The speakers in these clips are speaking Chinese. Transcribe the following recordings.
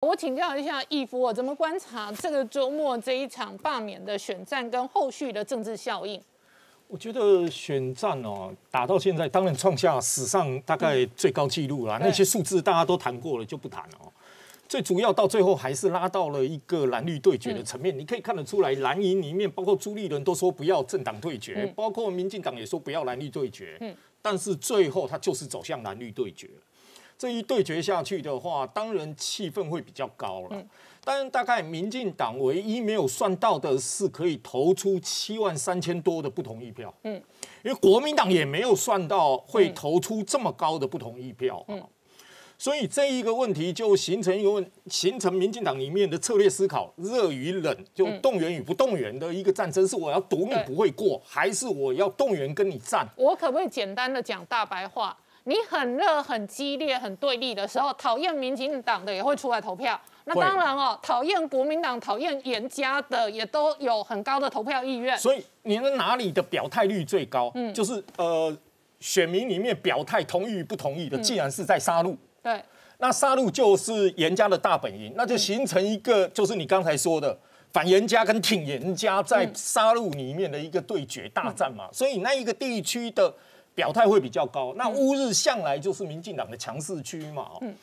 我请教一下义夫，我怎么观察这个周末这一场罢免的选战跟后续的政治效应？我觉得选战哦打到现在，当然创下史上大概最高纪录了。那些数字大家都谈过了，就不谈了哦。最主要到最后还是拉到了一个蓝绿对决的层面。你可以看得出来，蓝营里面包括朱立伦都说不要政党对决，包括民进党也说不要蓝绿对决。嗯，但是最后他就是走向蓝绿对决。这一对决下去的话，当然气氛会比较高了。但大概民进党唯一没有算到的是，可以投出七万三千多的不同意票。嗯，因为国民党也没有算到会投出这么高的不同意票。嗯，所以这一个问题就形成一个问，形成民进党里面的策略思考，热与冷，就动员与不动员的一个战争，是我要赌你不会过，还是我要动员跟你战？我可不可以简单的讲大白话？你很热、很激烈、很对立的时候，讨厌民进党的也会出来投票。那当然哦，讨厌国民党、讨厌严家的也都有很高的投票意愿。所以你们哪里的表态率最高？嗯，就是呃，选民里面表态同意与不同意的，既然是在杀戮。对。那杀戮就是严家的大本营，那就形成一个，就是你刚才说的反严家跟挺严家在杀戮里面的一个对决大战嘛。所以那一个地区的。表态会比较高，那乌日向来就是民进党的强势区嘛，嗯，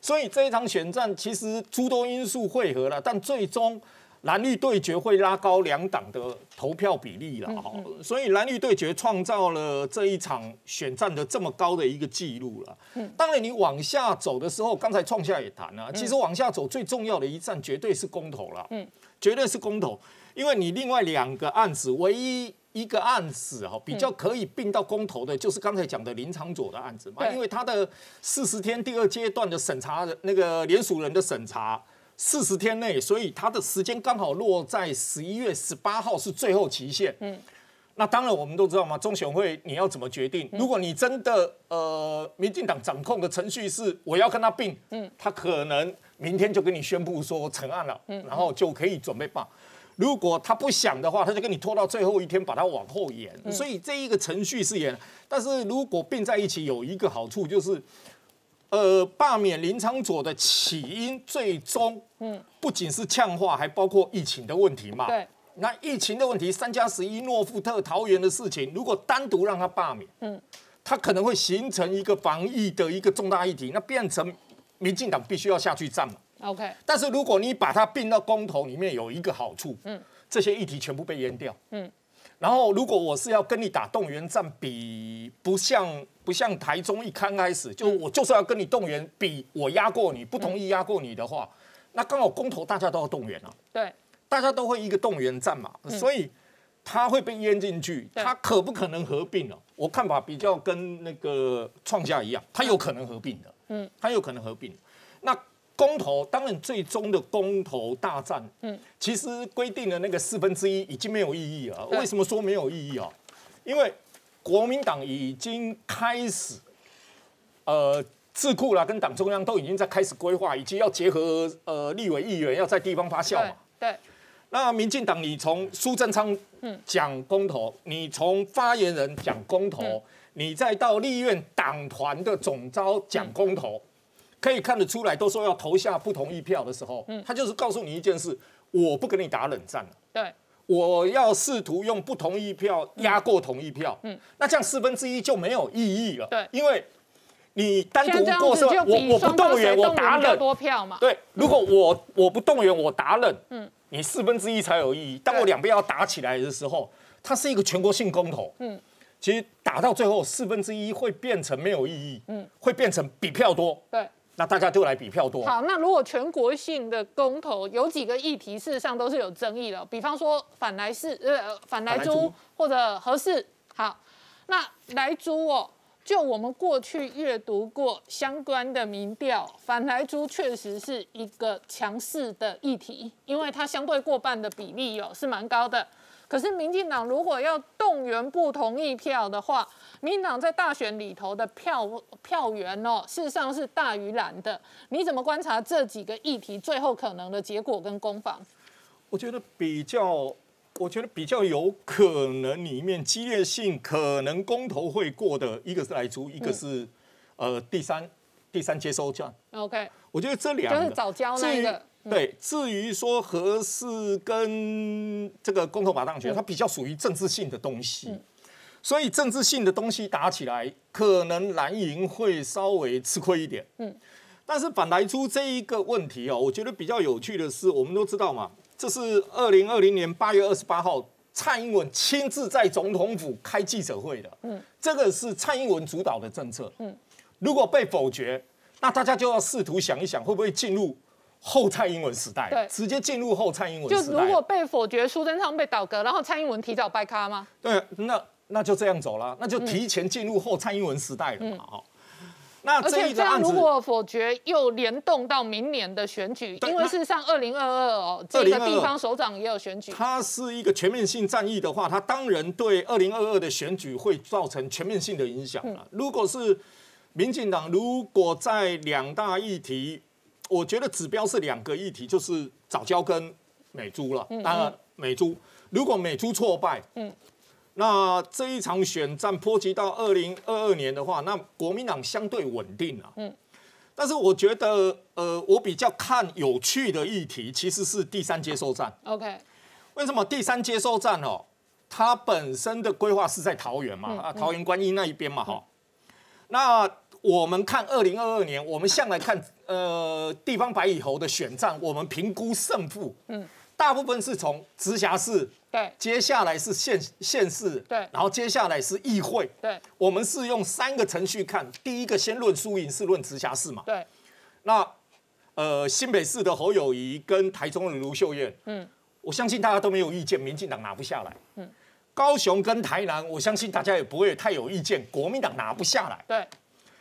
所以这一场选战其实诸多因素汇合了，但最终蓝绿对决会拉高两党的投票比例了，哈，所以蓝绿对决创造了这一场选战的这么高的一个记录了。嗯，当然你往下走的时候，刚才创下也谈了，其实往下走最重要的一站绝对是公投了，嗯，绝对是公投，因为你另外两个案子唯一。一个案子哈，比较可以并到公投的，就是刚才讲的林长佐的案子嘛，因为他的四十天第二阶段的审查那个联署人的审查，四十天内，所以他的时间刚好落在十一月十八号是最后期限。嗯，那当然我们都知道嘛，中选会你要怎么决定？如果你真的呃，民进党掌控的程序是我要跟他并，嗯，他可能明天就跟你宣布说成案了，嗯，然后就可以准备办。如果他不想的话，他就跟你拖到最后一天，把它往后延。所以这一个程序是延，但是如果并在一起，有一个好处就是，呃，罢免林昌佐的起因，最终，嗯，不仅是呛化，还包括疫情的问题嘛。对。那疫情的问题，三加十一、诺富特、桃园的事情，如果单独让他罢免，嗯，他可能会形成一个防疫的一个重大议题，那变成民进党必须要下去站嘛。OK，但是如果你把它并到公投里面，有一个好处，嗯，这些议题全部被淹掉，嗯，然后如果我是要跟你打动员战，比不像不像台中一刚开始就我就是要跟你动员，比我压过你不同意压过你的话，那刚好公投大家都要动员啊，对，大家都会一个动员战嘛，所以它会被淹进去，它可不可能合并了？我看法比较跟那个创下一样，它有可能合并的，嗯，它有可能合并，那。公投当然最终的公投大战，嗯，其实规定的那个四分之一已经没有意义了。为什么说没有意义啊？因为国民党已经开始，呃，智库啦跟党中央都已经在开始规划，以及要结合呃立委议员要在地方发酵嘛。对。那民进党，你从苏贞昌讲公投，你从发言人讲公投，你再到立院党团的总召讲公投。可以看得出来，都说要投下不同意票的时候，嗯，他就是告诉你一件事：我不跟你打冷战了。对，我要试图用不同意票压过同意票。嗯，那这样四分之一就没有意义了。对，因为你单独过是，我我不动员，我打冷多票嘛。对，如果我我不动员，我打冷，嗯，你四分之一才有意义。当我两边要打起来的时候，它是一个全国性公投。嗯，其实打到最后四分之一会变成没有意义。嗯，会变成比票多。对。那大家就来比票多。好，那如果全国性的公投有几个议题，事实上都是有争议的，比方说反来市呃反来租或者合适。好，那来租哦，就我们过去阅读过相关的民调，反来租确实是一个强势的议题，因为它相对过半的比例哦是蛮高的。可是民进党如果要动员不同意票的话，民进党在大选里头的票票源哦，事实上是大于蓝的。你怎么观察这几个议题最后可能的结果跟攻防？我觉得比较，我觉得比较有可能里面激烈性可能公投会过的一个是来租，一个是呃第三第三接收站。OK，我觉得这两个就是早教那一个。对，至于说合适跟这个公投法当权，它比较属于政治性的东西，所以政治性的东西打起来，可能蓝营会稍微吃亏一点。嗯，但是反来出这一个问题哦，我觉得比较有趣的是，我们都知道嘛，这是二零二零年八月二十八号蔡英文亲自在总统府开记者会的。嗯，这个是蔡英文主导的政策。嗯，如果被否决，那大家就要试图想一想，会不会进入。后蔡英文时代，对，直接进入后蔡英文时代。就如果被否决，苏贞昌被倒戈，然后蔡英文提早掰咖吗？对，那那就这样走了，那就提前进入后蔡英文时代了嘛，哈、嗯。那这一个案子，如果否决又联动到明年的选举，因为事实上二零二二哦，这个地方首长也有选举。它是一个全面性战役的话，它当然对二零二二的选举会造成全面性的影响了。嗯、如果是民进党，如果在两大议题。我觉得指标是两个议题，就是早教跟美猪了。当然，美猪如果美猪挫败，嗯，那这一场选战波及到二零二二年的话，那国民党相对稳定了。嗯，但是我觉得，呃，我比较看有趣的议题其实是第三接收站。OK，为什么第三接收站哦？它本身的规划是在桃园嘛，啊，桃园观音那一边嘛，哈。那我们看二零二二年，我们向来看呃地方白蚁猴的选战，我们评估胜负，嗯，大部分是从直辖市，对，接下来是县县市，对，然后接下来是议会，对，我们是用三个程序看，第一个先论输赢，是论直辖市嘛，对，那呃新北市的侯友谊跟台中的卢秀燕，嗯，我相信大家都没有意见，民进党拿不下来，嗯，高雄跟台南，我相信大家也不会太有意见，国民党拿不下来，对。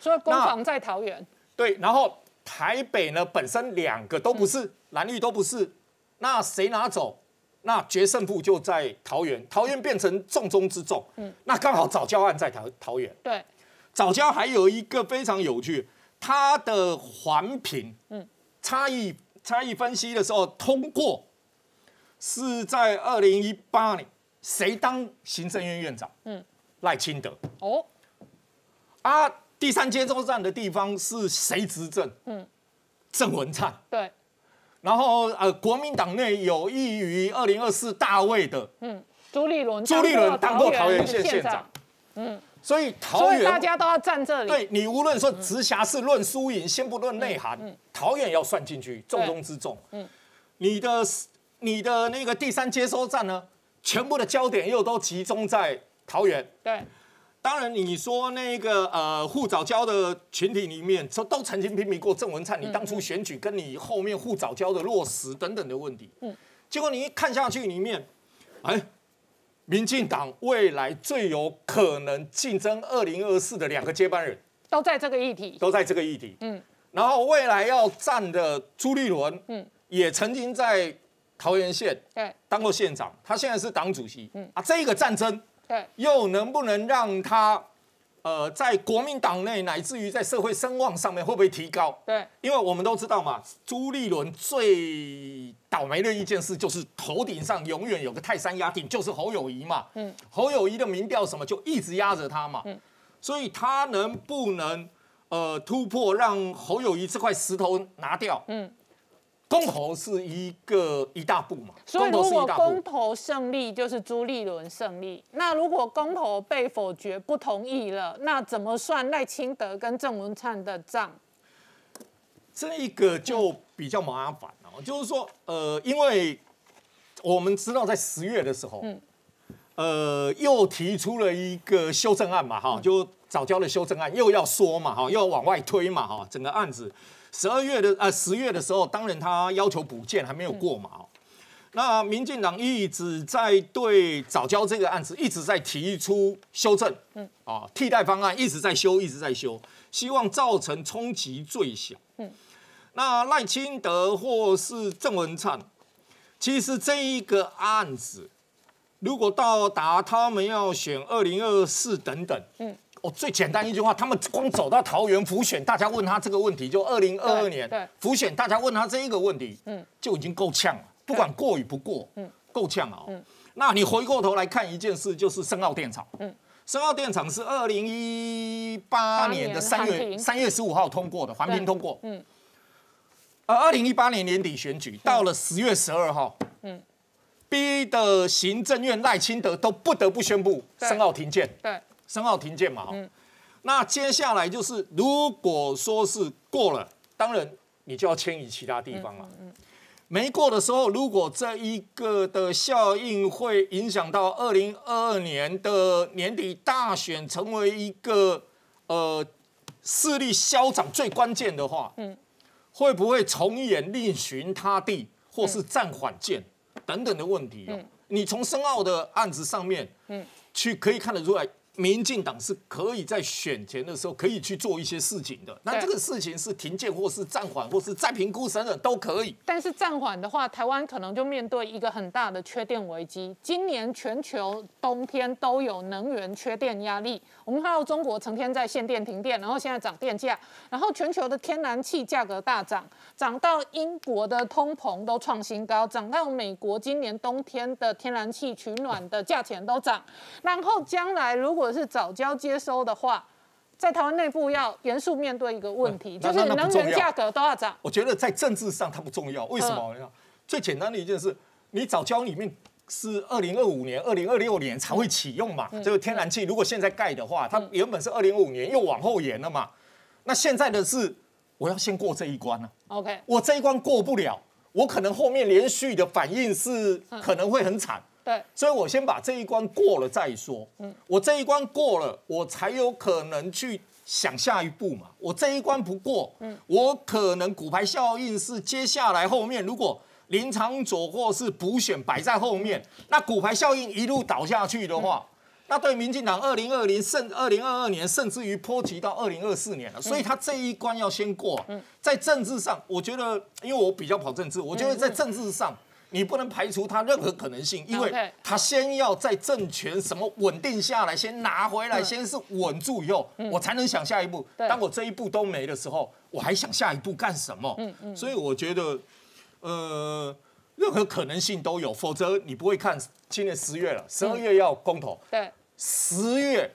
所以攻防在桃园，对，然后台北呢本身两个都不是，嗯、蓝绿都不是，那谁拿走？那决胜负就在桃园，桃园变成重中之重。嗯，那刚好早教案在桃桃园。对，早教还有一个非常有趣，它的环评，嗯，差异差异分析的时候通过是在二零一八年，谁当行政院院长？嗯，赖清德。哦，啊。第三接收站的地方是谁执政？嗯，郑文灿。对。然后呃，国民党内有益于二零二四大位的，嗯，朱立伦。朱立伦当过桃园县县长。嗯。所以桃园大家都要站这里。对你无论说直辖市论输赢，先不论内涵，桃园要算进去，重中之重。嗯。你的你的那个第三接收站呢，全部的焦点又都集中在桃园。对。当然，你说那个呃护早教的群体里面，都都曾经批评过郑文灿，你当初选举跟你后面护早教的落实等等的问题。嗯，结果你一看下去里面，哎，民进党未来最有可能竞争二零二四的两个接班人，都在这个议题，都在这个议题。嗯，然后未来要站的朱立伦，嗯，也曾经在桃园县对当过县长，他现在是党主席。嗯啊，这个战争。对，又能不能让他，呃，在国民党内乃至于在社会声望上面会不会提高？对，因为我们都知道嘛，朱立伦最倒霉的一件事就是头顶上永远有个泰山压顶，就是侯友谊嘛。嗯，侯友谊的民调什么就一直压着他嘛。嗯，所以他能不能呃突破，让侯友谊这块石头拿掉？嗯。公投是一个一大步嘛，所以如果公投胜利，就是朱立伦胜利。那如果公投被否决不同意了，那怎么算赖清德跟郑文灿的账？这一个就比较麻烦哦，就是说，呃，因为我们知道在十月的时候，嗯，呃，又提出了一个修正案嘛，哈，就早交的修正案又要说嘛，哈，又要往外推嘛，哈，整个案子。十二月的呃十月的时候，当然他要求补件还没有过嘛。嗯、那民进党一直在对早教这个案子一直在提出修正，嗯啊替代方案一直在修，一直在修，希望造成冲击最小。嗯，那赖清德或是郑文灿，其实这一个案子如果到达他们要选二零二四等等，嗯。哦，最简单一句话，他们光走到桃园浮选，大家问他这个问题，就二零二二年浮选，大家问他这一个问题，嗯，就已经够呛了。不管过与不过，嗯，够呛啊。嗯，那你回过头来看一件事，就是深澳电厂，嗯，深澳电厂是二零一八年的三月三月十五号通过的，环评通过。嗯。而二零一八年年底选举到了十月十二号，嗯，逼的行政院赖清德都不得不宣布深澳停建。对。深澳停建嘛，嗯。那接下来就是，如果说是过了，当然你就要迁移其他地方了。嗯。没过的时候，如果这一个的效应会影响到二零二二年的年底大选，成为一个呃势力消长最关键的话，嗯，会不会重演另寻他地，或是暂缓建等等的问题？嗯，你从深澳的案子上面，嗯，去可以看得出来。民进党是可以在选前的时候可以去做一些事情的，那这个事情是停建或是暂缓或是再评估等等都可以。但是暂缓的话，台湾可能就面对一个很大的缺电危机。今年全球冬天都有能源缺电压力，我们看到中国成天在限电停电，然后现在涨电价，然后全球的天然气价格大涨，涨到英国的通膨都创新高，涨到美国今年冬天的天然气取暖的价钱都涨，然后将来如果是早交接收的话，在台湾内部要严肃面对一个问题，就是能源价格都要涨。我觉得在政治上它不重要，为什么？最简单的一件事，你早交里面是二零二五年、二零二六年才会启用嘛？这个天然气如果现在盖的话，它原本是二零二五年又往后延了嘛？那现在的是我要先过这一关呢。OK，我这一关过不了，我可能后面连续的反应是可能会很惨。对，所以我先把这一关过了再说。嗯，我这一关过了，我才有可能去想下一步嘛。我这一关不过，嗯，我可能骨牌效应是接下来后面，如果林长佐或是补选摆在后面，那骨牌效应一路倒下去的话，那对民进党二零二零甚二零二二年，甚至于波及到二零二四年了。所以他这一关要先过。嗯，在政治上，我觉得，因为我比较跑政治，我觉得在政治上。你不能排除他任何可能性，因为他先要在政权什么稳定下来，先拿回来，先是稳住以后，我才能想下一步。当我这一步都没的时候，我还想下一步干什么？嗯嗯。所以我觉得，呃，任何可能性都有，否则你不会看今年十月了，十二月要公投，对，十月。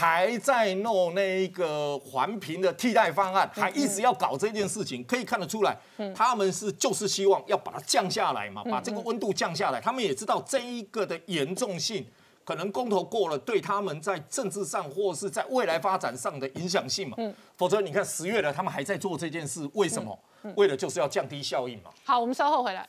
还在弄那个环评的替代方案，还一直要搞这件事情，可以看得出来，他们是就是希望要把它降下来嘛，把这个温度降下来。他们也知道这一个的严重性，可能公投过了，对他们在政治上或是在未来发展上的影响性嘛。否则你看十月了，他们还在做这件事，为什么？为了就是要降低效应嘛。好，我们稍后回来。